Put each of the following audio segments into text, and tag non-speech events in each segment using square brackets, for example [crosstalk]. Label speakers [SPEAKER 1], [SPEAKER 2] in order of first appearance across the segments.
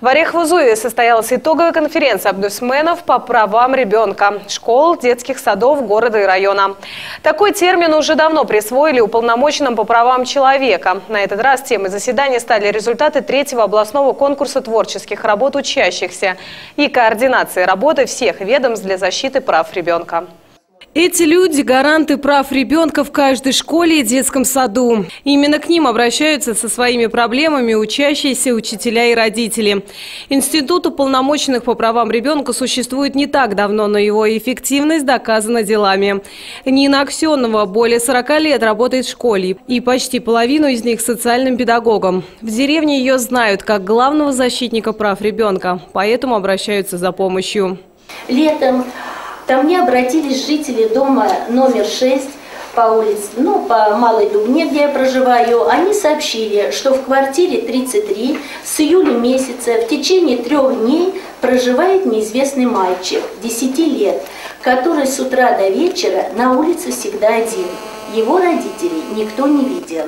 [SPEAKER 1] В Орехово-Зуеве состоялась итоговая конференция омбудсменов по правам ребенка, школ, детских садов города и района. Такой термин уже давно присвоили уполномоченным по правам человека. На этот раз темой заседания стали результаты третьего областного конкурса творческих работ учащихся и координации работы всех ведомств для защиты прав ребенка. Эти люди – гаранты прав ребенка в каждой школе и детском саду. Именно к ним обращаются со своими проблемами учащиеся, учителя и родители. Институт уполномоченных по правам ребенка существует не так давно, но его эффективность доказана делами. Нина Аксенова более 40 лет работает в школе и почти половину из них социальным педагогом. В деревне ее знают как главного защитника прав ребенка, поэтому обращаются за помощью.
[SPEAKER 2] Летом Ко мне обратились жители дома номер 6 по улице, ну, по Малой Дубне, где я проживаю, они сообщили, что в квартире 33 с июля месяца в течение трех дней проживает неизвестный мальчик 10 лет, который с утра до вечера на улице всегда один. Его родителей никто не видел.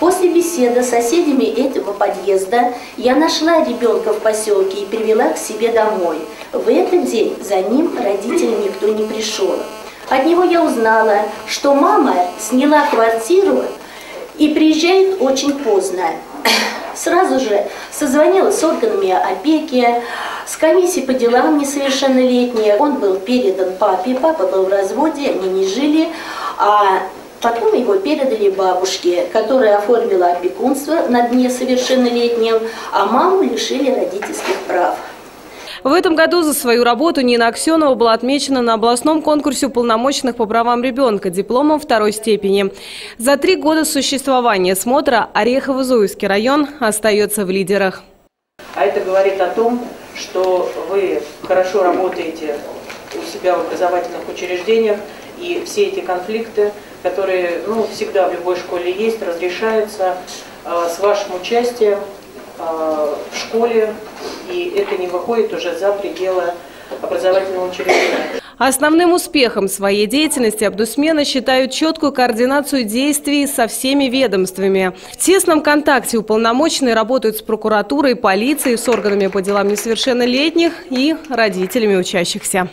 [SPEAKER 2] После беседы с соседями этого подъезда я нашла ребенка в поселке и привела к себе домой. В этот день за ним родителям никто не пришел. От него я узнала, что мама сняла квартиру и приезжает очень поздно. [clears throat] Сразу же созвонила с органами опеки, с комиссией по делам несовершеннолетних. Он был передан папе, папа был в разводе, они не жили, а Потом его передали бабушке, которая оформила опекунство над несовершеннолетним, а маму лишили родительских прав.
[SPEAKER 1] В этом году за свою работу Нина Аксенова была отмечена на областном конкурсе уполномоченных по правам ребенка дипломом второй степени. За три года существования смотра Орехово-Зуевский район остается в лидерах.
[SPEAKER 3] А это говорит о том, что вы хорошо работаете у себя в образовательных учреждениях, и все эти конфликты которые ну, всегда в любой школе есть, разрешаются э, с вашим участием э, в школе, и это не выходит уже за пределы образовательного учреждения.
[SPEAKER 1] Основным успехом своей деятельности Абдусмена считают четкую координацию действий со всеми ведомствами. В тесном контакте уполномоченные работают с прокуратурой, полицией, с органами по делам несовершеннолетних и родителями учащихся.